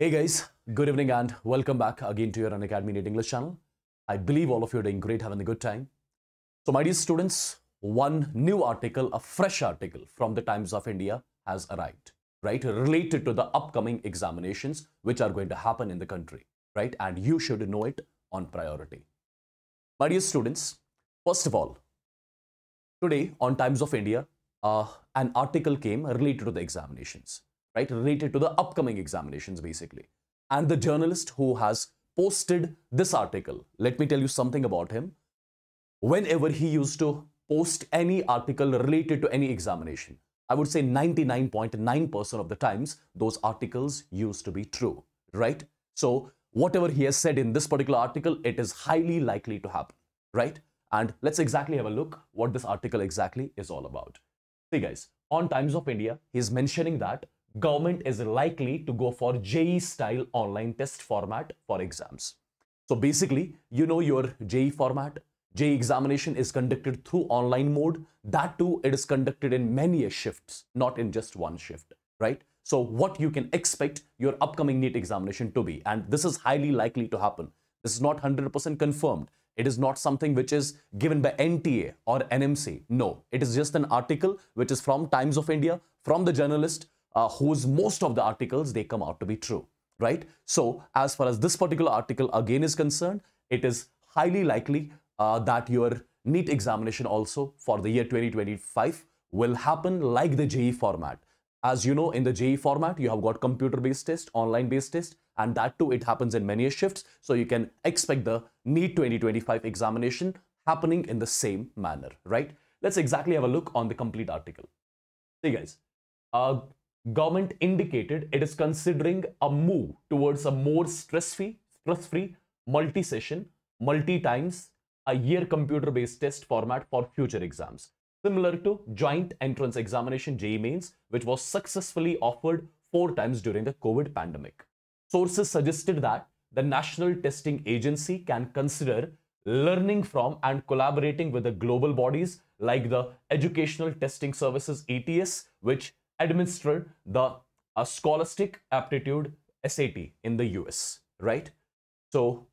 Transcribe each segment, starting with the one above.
Hey guys, good evening and welcome back again to your Unacademy NEET English channel. I believe all of you are doing great, having a good time. So my dear students, one new article, a fresh article from the Times of India has arrived, right? Related to the upcoming examinations which are going to happen in the country, right? And you should know it on priority. My dear students, first of all, today on Times of India, uh, an article came related to the examinations right, related to the upcoming examinations basically. And the journalist who has posted this article, let me tell you something about him. Whenever he used to post any article related to any examination, I would say 99.9% of the times, those articles used to be true, right? So whatever he has said in this particular article, it is highly likely to happen, right? And let's exactly have a look what this article exactly is all about. See guys, on Times of India, he's mentioning that government is likely to go for JEE style online test format for exams. So basically, you know your JEE format. JEE examination is conducted through online mode. That too, it is conducted in many shifts, not in just one shift, right? So what you can expect your upcoming NEET examination to be, and this is highly likely to happen. This is not 100% confirmed. It is not something which is given by NTA or NMC. No, it is just an article which is from Times of India, from the journalist uh, whose most of the articles they come out to be true, right? So as far as this particular article again is concerned, it is highly likely uh, that your NEET examination also for the year 2025 will happen like the JEE format. As you know, in the JEE format, you have got computer-based test, online-based test, and that too, it happens in many shifts. So you can expect the NEET 2025 examination happening in the same manner, right? Let's exactly have a look on the complete article. See guys, uh, government indicated it is considering a move towards a more stress-free, stress-free, multi-session, multi-times, a year computer-based test format for future exams, similar to joint entrance examination JEE mains, which was successfully offered four times during the COVID pandemic. Sources suggested that the National Testing Agency can consider learning from and collaborating with the global bodies like the Educational Testing Services ETS, which administered the uh, Scholastic Aptitude SAT in the US, right? So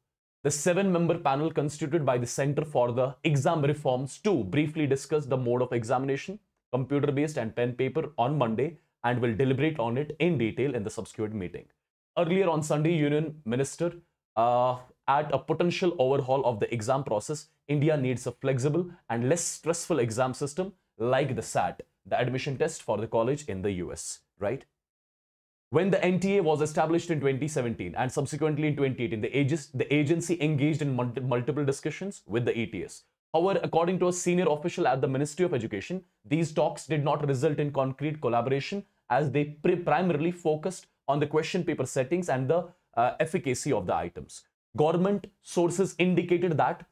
the seven-member panel constituted by the Center for the Exam Reforms to briefly discuss the mode of examination, computer-based and pen paper on Monday and will deliberate on it in detail in the subsequent meeting. Earlier on Sunday, Union Minister uh, at a potential overhaul of the exam process, India needs a flexible and less stressful exam system like the SAT the admission test for the college in the US, right? When the NTA was established in 2017 and subsequently in 2018, the, ages, the agency engaged in multi multiple discussions with the ETS. However, according to a senior official at the Ministry of Education, these talks did not result in concrete collaboration as they primarily focused on the question paper settings and the uh, efficacy of the items. Government sources indicated that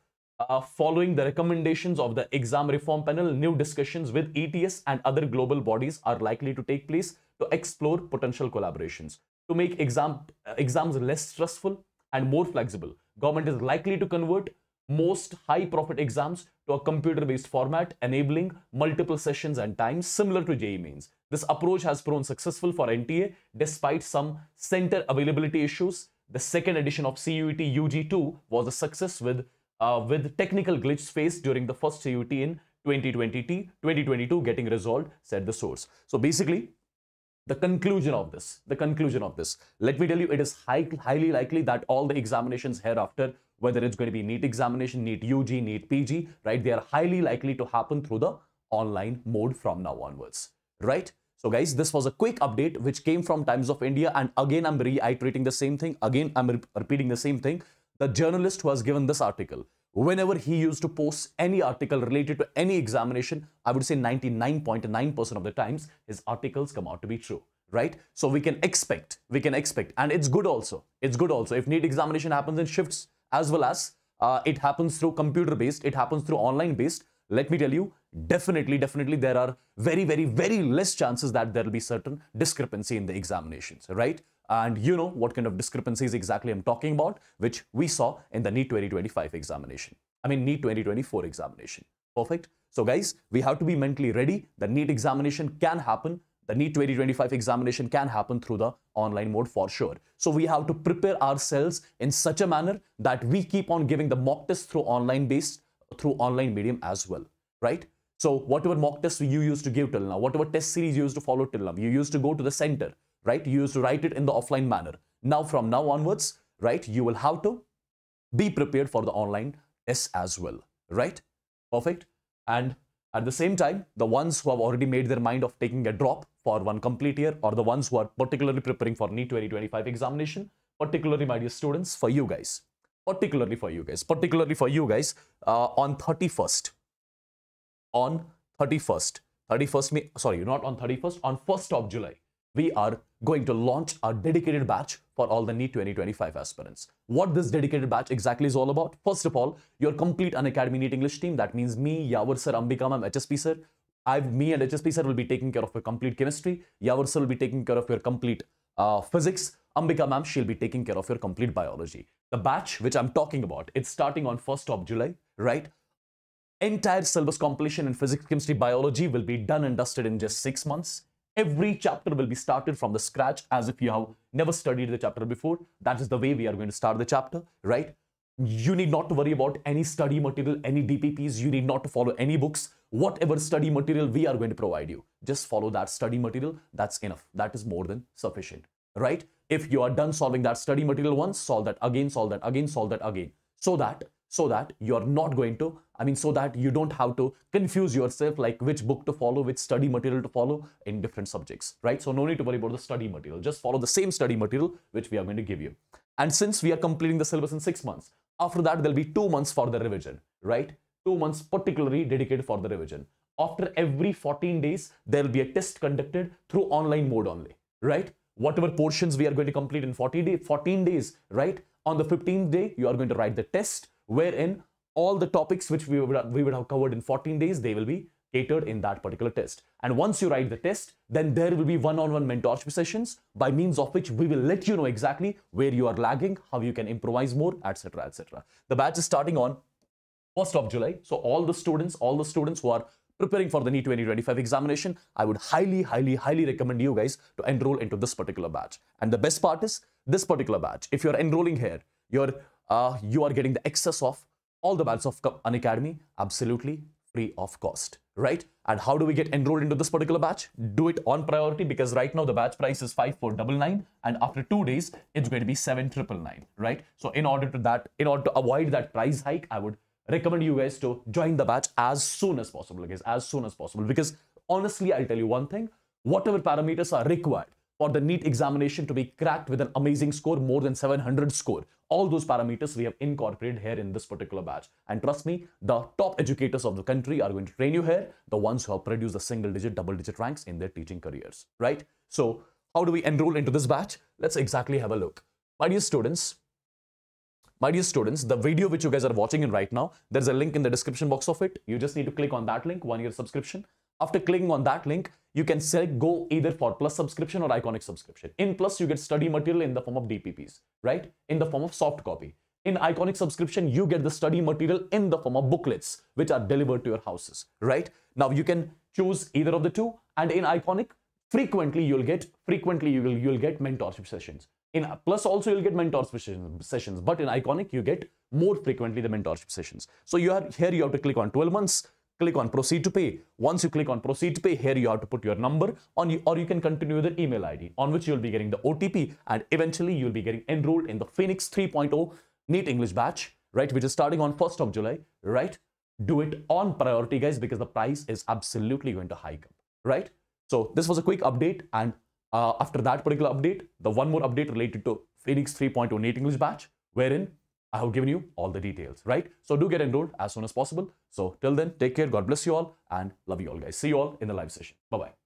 following the recommendations of the exam reform panel, new discussions with ETS and other global bodies are likely to take place to explore potential collaborations. To make exam, uh, exams less stressful and more flexible, government is likely to convert most high profit exams to a computer based format enabling multiple sessions and times similar to JEE mains. This approach has proven successful for NTA despite some center availability issues. The second edition of CUET UG2 was a success with uh, with technical glitch faced during the first CUET in 2020, 2022 getting resolved, said the source. So basically, the conclusion of this, the conclusion of this, let me tell you, it is high, highly likely that all the examinations hereafter, whether it's going to be NEET examination, NEET UG, NEET PG, right, they are highly likely to happen through the online mode from now onwards, right? So guys, this was a quick update which came from Times of India. And again, I'm reiterating the same thing. Again, I'm re repeating the same thing the journalist who has given this article, whenever he used to post any article related to any examination, I would say 99.9% of the times, his articles come out to be true, right? So we can expect, we can expect, and it's good also. It's good also. If need examination happens in shifts as well as uh, it happens through computer based, it happens through online based, let me tell you, definitely, definitely there are very, very, very less chances that there will be certain discrepancy in the examinations, right? And you know what kind of discrepancies exactly I'm talking about, which we saw in the NEET 2025 examination. I mean, NEET 2024 examination. Perfect. So guys, we have to be mentally ready. The NEET examination can happen the NEET 2025 examination can happen through the online mode for sure. So we have to prepare ourselves in such a manner that we keep on giving the mock test through online based, through online medium as well, right? So whatever mock tests you used to give till now, whatever test series you used to follow till now, you used to go to the center, right? You used to write it in the offline manner. Now from now onwards, right, you will have to be prepared for the online tests as well, right? Perfect. And at the same time, the ones who have already made their mind of taking a drop for one complete year or the ones who are particularly preparing for NEET 2025 examination, particularly my dear students, for you guys, particularly for you guys, particularly for you guys uh, on 31st, on 31st, 31st, May, sorry, not on 31st, on 1st of July, we are going to launch a dedicated batch for all the NEET 2025 aspirants. What this dedicated batch exactly is all about? First of all, your complete Unacademy NEET English team, that means me, Yawar sir, Ambika ma'am, HSP sir, I've, me and HSP sir will be taking care of your complete chemistry, Yawar sir will be taking care of your complete uh, physics, Ambika ma'am, she'll be taking care of your complete biology. The batch which I'm talking about, it's starting on 1st of July, right? Entire syllabus completion in physics, chemistry, biology will be done and dusted in just six months Every chapter will be started from the scratch as if you have never studied the chapter before. That is the way we are going to start the chapter, right? You need not to worry about any study material, any DPPs. You need not to follow any books. Whatever study material we are going to provide you, just follow that study material. That's enough. That is more than sufficient, right? If you are done solving that study material once, solve that again, solve that again, solve that again. So that so that you're not going to, I mean, so that you don't have to confuse yourself like which book to follow, which study material to follow in different subjects, right? So no need to worry about the study material. Just follow the same study material which we are going to give you. And since we are completing the syllabus in six months, after that there'll be two months for the revision, right? Two months particularly dedicated for the revision. After every 14 days, there'll be a test conducted through online mode only, right? Whatever portions we are going to complete in 40 day, 14 days, right? On the 15th day, you are going to write the test wherein all the topics which we would, we would have covered in 14 days, they will be catered in that particular test. And once you write the test, then there will be one-on-one -on -one mentorship sessions by means of which we will let you know exactly where you are lagging, how you can improvise more, etc. etc. The batch is starting on 1st of July. So all the students, all the students who are preparing for the NEET 2025 examination, I would highly, highly, highly recommend you guys to enroll into this particular batch. And the best part is this particular batch. If you're enrolling here, you're uh, you are getting the excess of all the batches of Unacademy absolutely free of cost, right? And how do we get enrolled into this particular batch? Do it on priority because right now the batch price is 5499 and after two days, it's going to be 7999, right? So in order to that, in order to avoid that price hike, I would recommend you guys to join the batch as soon as possible, guys, as soon as possible. Because honestly, I'll tell you one thing, whatever parameters are required for the NEET examination to be cracked with an amazing score, more than 700 score. All those parameters we have incorporated here in this particular batch. And trust me, the top educators of the country are going to train you here, the ones who have produced the single digit, double digit ranks in their teaching careers, right? So how do we enroll into this batch? Let's exactly have a look. My dear students, my dear students, the video which you guys are watching in right now, there's a link in the description box of it. You just need to click on that link, one year subscription. After clicking on that link, you can select go either for plus subscription or iconic subscription. In plus, you get study material in the form of DPPs, right? In the form of soft copy. In iconic subscription, you get the study material in the form of booklets, which are delivered to your houses, right? Now you can choose either of the two. And in iconic, frequently you'll get frequently you will you'll get mentorship sessions. In plus also you'll get mentorship sessions, but in iconic you get more frequently the mentorship sessions. So you are here you have to click on 12 months click on proceed to pay. Once you click on proceed to pay, here you have to put your number on you, or you can continue with the email ID on which you'll be getting the OTP and eventually you'll be getting enrolled in the Phoenix 3.0 NEET English batch, right? Which is starting on 1st of July, right? Do it on priority, guys, because the price is absolutely going to hike up, right? So this was a quick update. And uh, after that particular update, the one more update related to Phoenix 3.0 NEET English batch, wherein I have given you all the details, right? So do get enrolled as soon as possible. So till then, take care. God bless you all and love you all, guys. See you all in the live session. Bye-bye.